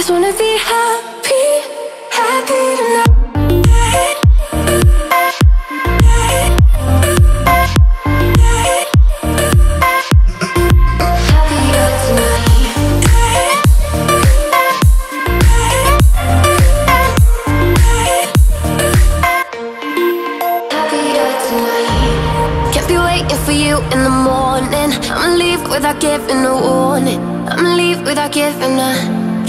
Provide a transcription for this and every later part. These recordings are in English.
just wanna be happy Happy tonight. For you in the morning. I'ma leave without giving a warning. I'ma leave without giving a,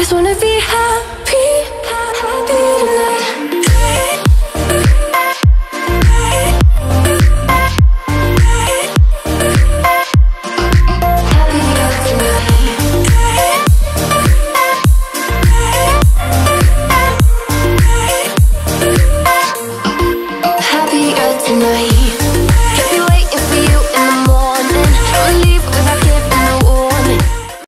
just wanna be happy